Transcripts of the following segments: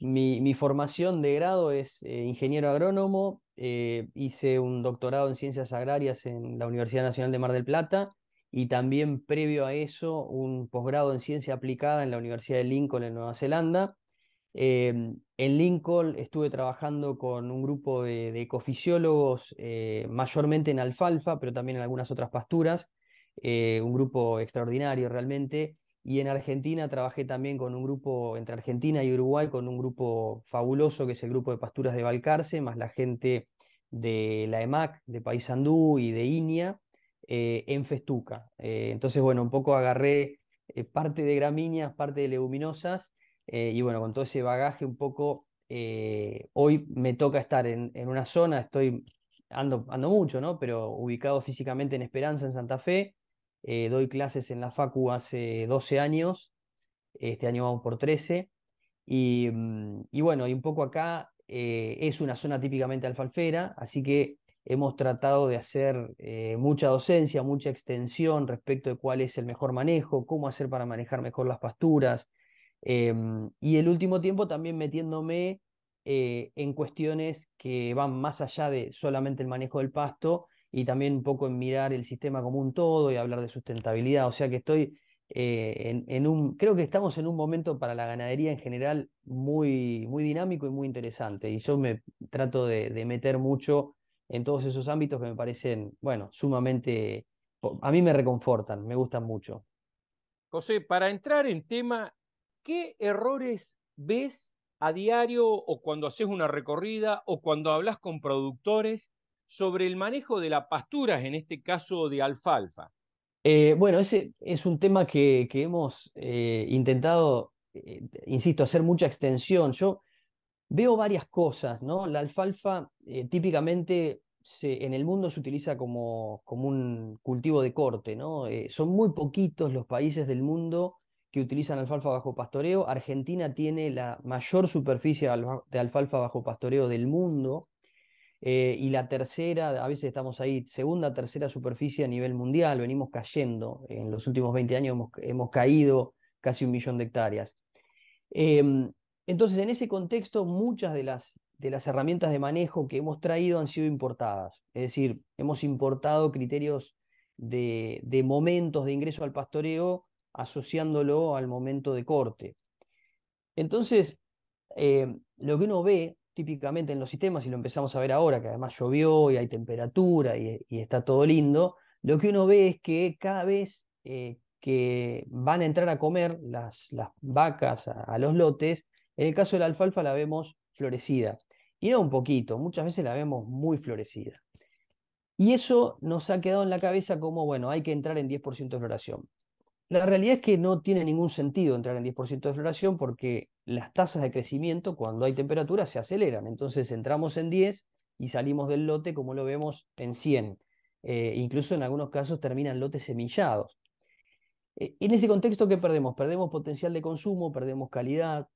mi, formación de grado es eh, ingeniero agrónomo, eh, hice un doctorado en ciencias agrarias en la Universidad Nacional de Mar del Plata y también previo a eso un posgrado en ciencia aplicada en la Universidad de Lincoln en Nueva Zelanda. Em, en Lincoln estuve trabajando con un grupo de, ecofisiólogos, eh, mayormente en alfalfa, pero también en algunas otras pasturas, un grupo extraordinario realmente. Y en Argentina trabajé también con un grupo, entre Argentina y Uruguay, con un grupo fabuloso que es el grupo de pasturas de Balcarce, más la gente de la EMAC, de Paysandú y de INIA, eh, en Festuca. Eh, entonces, bueno, un poco agarré eh, parte de gramíneas, parte de leguminosas, y bueno, con todo ese bagaje un poco, hoy me toca estar en, en, una zona, estoy, ando, ando mucho, ¿no? Pero ubicado físicamente en Esperanza, en Santa Fe, eh, doy clases en la Facu hace 12 años, este año vamos por 13, mm, y, bueno, y un poco acá eh, es una zona típicamente alfalfera, así que hemos tratado de hacer eh, mucha docencia, mucha extensión respecto de cuál es el mejor manejo, cómo hacer para manejar mejor las pasturas, em, y el último tiempo también metiéndome en cuestiones que van más allá de solamente el manejo del pasto, y también un poco en mirar el sistema como un todo y hablar de sustentabilidad. O sea que estoy eh, en, un, creo que estamos en un momento para la ganadería en general muy, muy dinámico y muy interesante. Y yo me trato de, meter mucho en todos esos ámbitos que me parecen, bueno, sumamente, a mí me reconfortan, me gustan mucho. José, para entrar en tema, ¿qué errores ves a diario o cuando haces una recorrida o cuando hablas con productores sobre el manejo de las pasturas, en este caso de alfalfa. Eh, bueno, ese es un tema que, hemos eh, intentado, eh, insisto, hacer mucha extensión. Yo veo varias cosas, ¿no? La alfalfa típicamente en el mundo se utiliza como, como un cultivo de corte, ¿no? son muy poquitos los países del mundo que utilizan alfalfa bajo pastoreo. Argentina tiene la mayor superficie de alfalfa bajo pastoreo del mundo. Eh, y la tercera, a veces estamos ahí, segunda, tercera superficie a nivel mundial, venimos cayendo. En los últimos 20 años hemos, caído casi un millón de hectáreas. Em, entonces, en ese contexto, muchas de las, de las herramientas de manejo que hemos traído han sido importadas. Es decir, hemos importado criterios de, de momentos de ingreso al pastoreo asociándolo al momento de corte. Entonces, em, lo que uno ve típicamente en los sistemas, y lo empezamos a ver ahora, que además llovió y hay temperatura y, está todo lindo, lo que uno ve es que cada vez eh, que van a entrar a comer las, las vacas a, los lotes, en el caso de la alfalfa la vemos florecida. Y no un poquito, muchas veces la vemos muy florecida. Y eso nos ha quedado en la cabeza como, bueno, hay que entrar en 10% de floración. La realidad es que no tiene ningún sentido entrar en 10% de floración porque las tasas de crecimiento cuando hay temperatura se aceleran. Entonces entramos en 10 y salimos del lote como lo vemos en 100. Eh, incluso en algunos casos terminan lotes semillados. Eh, en ese contexto, ¿qué perdemos? Perdemos potencial de consumo, perdemos calidad,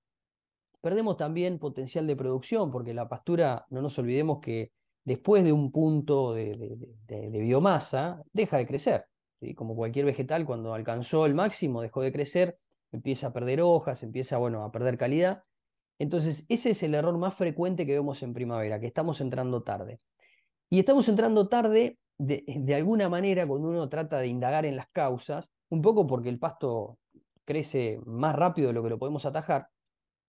perdemos también potencial de producción, porque la pastura, no nos olvidemos que después de un punto de biomasa, deja de crecer. Como cualquier vegetal, cuando alcanzó el máximo, dejó de crecer, empieza a perder hojas, empieza bueno, a perder calidad. Entonces, ese es el error más frecuente que vemos en primavera, que estamos entrando tarde. Y estamos entrando tarde de, de alguna manera cuando uno trata de indagar en las causas, un poco porque el pasto crece más rápido de lo que lo podemos atajar,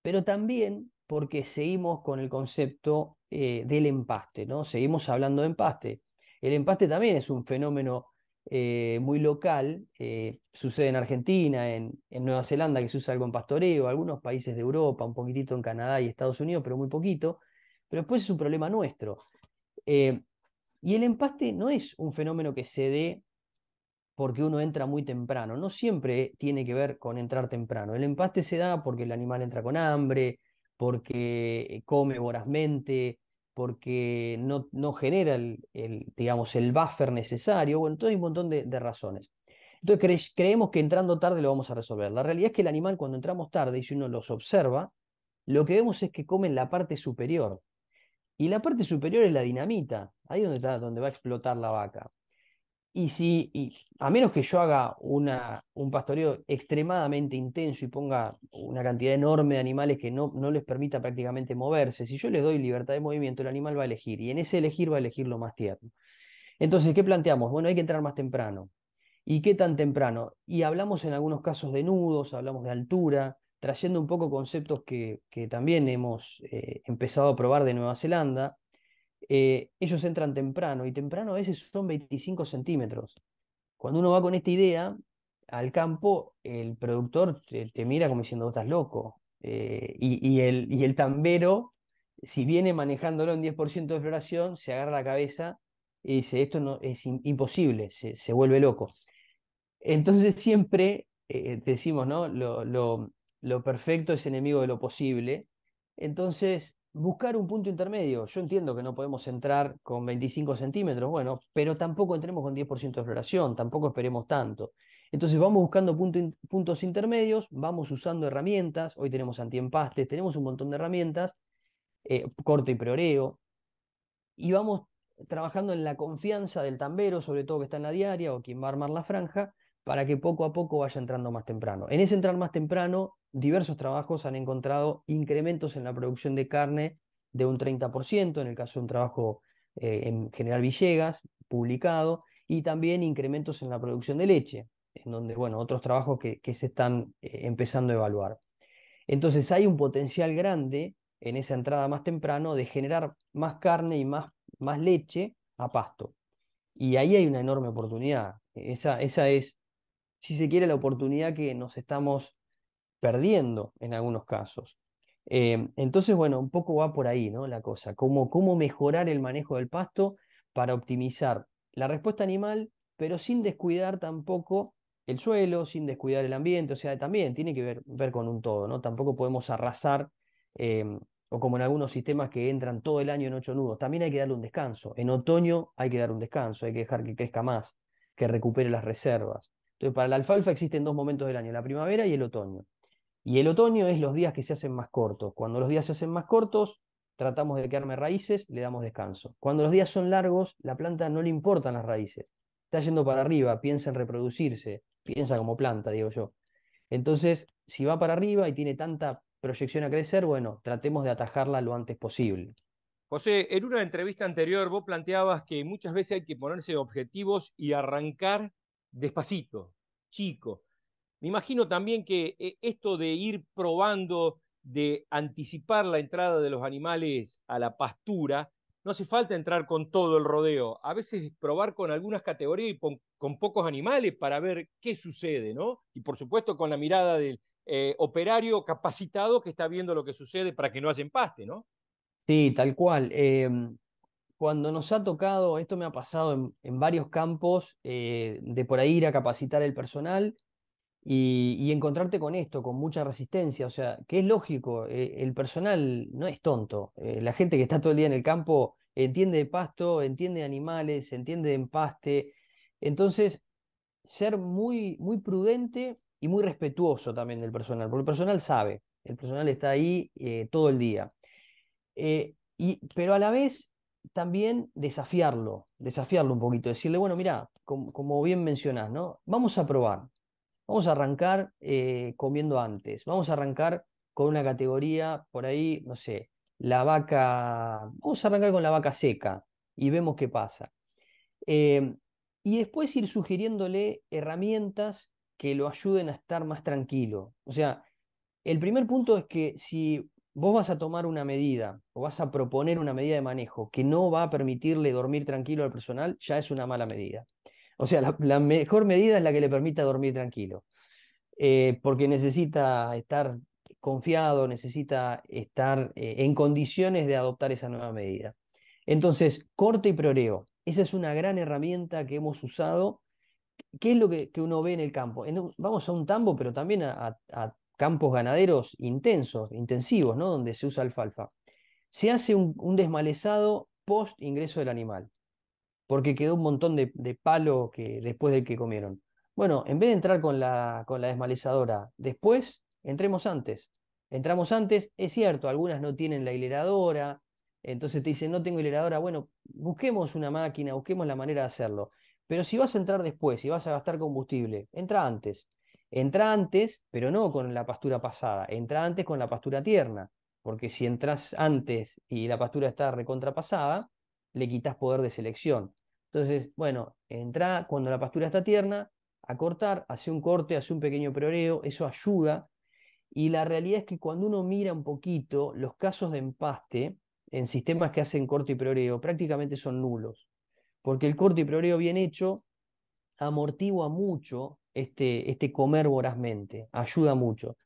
pero también porque seguimos con el concepto eh, del empaste, ¿no? Seguimos hablando de empaste. El empaste también es un fenómeno eh, muy local, eh, sucede en Argentina, en, Nueva Zelanda, que se usa algo en pastoreo, algunos países de Europa, un poquitito en Canadá y Estados Unidos, pero muy poquito, pero después es un problema nuestro. Eh, y el empaste no es un fenómeno que se dé porque uno entra muy temprano, no siempre tiene que ver con entrar temprano. El empaste se da porque el animal entra con hambre, porque come vorazmente, porque no, no genera el, digamos, el buffer necesario, bueno, todo hay un montón de, razones. Entonces creemos que entrando tarde lo vamos a resolver. La realidad es que el animal cuando entramos tarde y si uno los observa, lo que vemos es que comen la parte superior. Y la parte superior es la dinamita, ahí donde, está, donde va a explotar la vaca. Y si, a menos que yo haga una, un pastoreo extremadamente intenso y ponga una cantidad enorme de animales que no, no les permita prácticamente moverse, si yo les doy libertad de movimiento, el animal va a elegir, y en ese elegir va a elegir lo más tierno. Entonces, ¿qué planteamos? Bueno, hay que entrar más temprano. ¿Y qué tan temprano? Y hablamos en algunos casos de nudos, hablamos de altura, trayendo un poco conceptos que, que también hemos eh, empezado a probar de Nueva Zelanda, eh, ellos entran temprano y temprano a veces son 25 centímetros. Cuando uno va con esta idea al campo, el productor te, mira como diciendo, estás loco. Eh, y, el, y el tambero, si viene manejándolo en 10% de floración, se agarra la cabeza y dice, esto no, es imposible, se, se, vuelve loco. Entonces siempre eh, decimos, ¿no? Lo, lo, lo perfecto es enemigo de lo posible. Entonces, buscar un punto intermedio. Yo entiendo que no podemos entrar con 25 centímetros, bueno, pero tampoco entremos con 10% de floración, tampoco esperemos tanto. Entonces vamos buscando puntos intermedios, vamos usando herramientas, hoy tenemos antiempastes, tenemos un montón de herramientas, eh, corte y preoreo, y vamos trabajando en la confianza del tambero, sobre todo que está en la diaria o quien va a armar la franja, para que poco a poco vaya entrando más temprano. En ese entrar más temprano, diversos trabajos han encontrado incrementos en la producción de carne de un 30%, en el caso de un trabajo eh, en General Villegas, publicado, y también incrementos en la producción de leche, en donde, bueno, otros trabajos que, se están eh, empezando a evaluar. Entonces hay un potencial grande en esa entrada más temprano de generar más carne y más, más leche a pasto. Y ahí hay una enorme oportunidad. Esa, esa es si se quiere, la oportunidad que nos estamos perdiendo en algunos casos. Eh, entonces, bueno, un poco va por ahí, ¿no? La cosa, cómo, cómo mejorar el manejo del pasto para optimizar la respuesta animal, pero sin descuidar tampoco el suelo, sin descuidar el ambiente, o sea, también tiene que ver, ver con un todo, ¿no? Tampoco podemos arrasar, eh, o como en algunos sistemas que entran todo el año en ocho nudos, también hay que darle un descanso. En otoño hay que dar un descanso, hay que dejar que crezca más, que recupere las reservas. Entonces, para la alfalfa existen dos momentos del año, la primavera y el otoño. Y el otoño es los días que se hacen más cortos. Cuando los días se hacen más cortos, tratamos de quedarme raíces, le damos descanso. Cuando los días son largos, la planta no le importan las raíces. Está yendo para arriba, piensa en reproducirse, piensa como planta, digo yo. Entonces, si va para arriba y tiene tanta proyección a crecer, bueno, tratemos de atajarla lo antes posible. José, en una entrevista anterior vos planteabas que muchas veces hay que ponerse objetivos y arrancar despacito, chico. Me imagino también que eh, esto de ir probando, de anticipar la entrada de los animales a la pastura, no hace falta entrar con todo el rodeo. A veces probar con algunas categorías y con, pocos animales para ver qué sucede, ¿no? Y por supuesto con la mirada del eh, operario capacitado que está viendo lo que sucede para que no hacen paste, ¿no? Sí, tal cual. Em, cuando nos ha tocado, esto me ha pasado en, varios campos, eh, de por ahí ir a capacitar el personal y, encontrarte con esto, con mucha resistencia, o sea, que es lógico, eh, el personal no es tonto, eh, la gente que está todo el día en el campo entiende de pasto, entiende de animales, entiende de empaste, entonces ser muy, muy prudente y muy respetuoso también del personal, porque el personal sabe, el personal está ahí todo el día. y, pero a la vez también desafiarlo, desafiarlo un poquito, decirle, bueno, mira, como, bien mencionás, ¿no? Vamos a probar, vamos a arrancar eh, comiendo antes, vamos a arrancar con una categoría por ahí, no sé, la vaca, vamos a arrancar con la vaca seca y vemos qué pasa. Em, y después ir sugiriéndole herramientas que lo ayuden a estar más tranquilo. O sea, el primer punto es que si vos vas a tomar una medida o vas a proponer una medida de manejo que no va a permitirle dormir tranquilo al personal, ya es una mala medida. O sea, la, mejor medida es la que le permita dormir tranquilo, eh, porque necesita estar confiado, necesita estar eh, en condiciones de adoptar esa nueva medida. Entonces, corte y proreo, esa es una gran herramienta que hemos usado. ¿Qué es lo que, uno ve en el campo? vamos a un tambo, pero también a campos ganaderos intensos, intensivos, ¿no? donde se usa alfalfa, se hace un, desmalezado post ingreso del animal, porque quedó un montón de, palo que, después de que comieron. Bueno, en vez de entrar con la, con la desmalezadora después, entremos antes. Entramos antes, es cierto, algunas no tienen la hileradora, entonces te dicen, no tengo hileradora, bueno, busquemos una máquina, busquemos la manera de hacerlo. Pero si vas a entrar después, si vas a gastar combustible, entra antes. Entra antes, pero no con la pastura pasada, entra antes con la pastura tierna, porque si entras antes y la pastura está recontrapasada, le quitas poder de selección. Entonces, bueno, entra cuando la pastura está tierna, a cortar, hace un corte, hace un pequeño proreo, eso ayuda. Y la realidad es que cuando uno mira un poquito, los casos de empaste en sistemas que hacen corte y proreo prácticamente son nulos, porque el corte y proreo bien hecho amortigua mucho este, este comer vorazmente, ayuda mucho.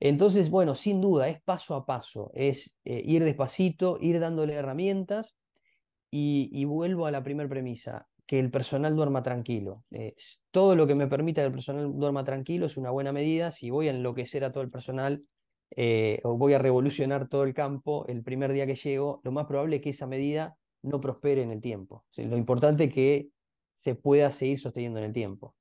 Entonces, bueno, sin duda, es paso a paso, es eh, ir despacito, ir dándole herramientas y, vuelvo a la primera premisa, que el personal duerma tranquilo. todo lo que me permita que el personal duerma tranquilo es una buena medida. Si voy a enloquecer a todo el personal eh, o voy a revolucionar todo el campo el primer día que llego, lo más probable es que esa medida no prospere en el tiempo. lo importante es que se pueda seguir sosteniendo en el tiempo.